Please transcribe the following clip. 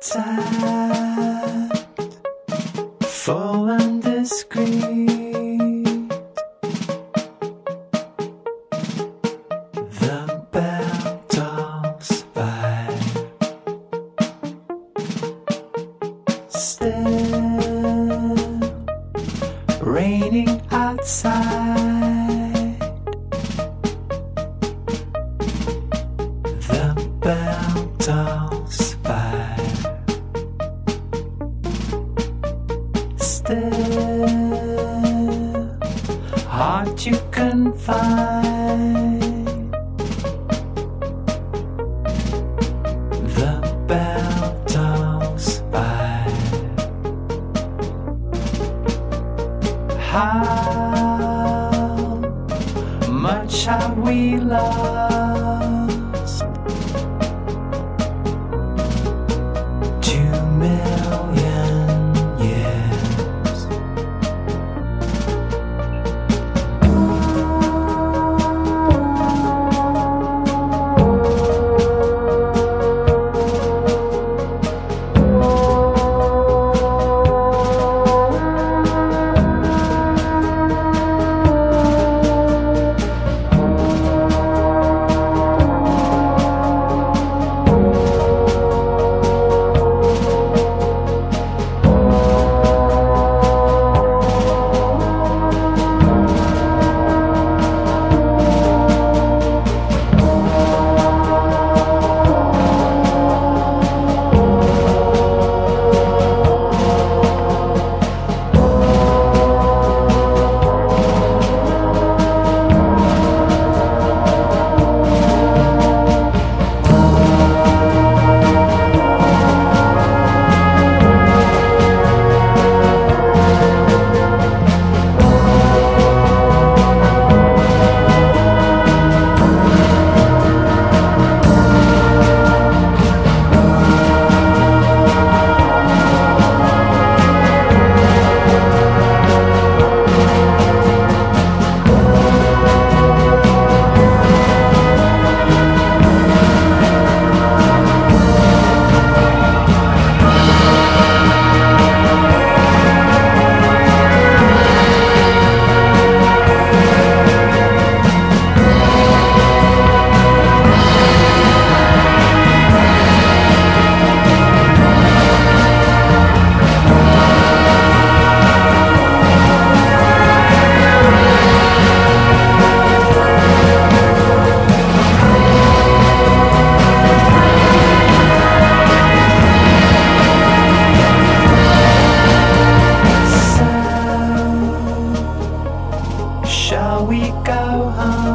sad, full and discreet. The bell tolls five. Still raining outside. The bell tolls heart you can find. The bell tolls by. How much have we lost? we go home.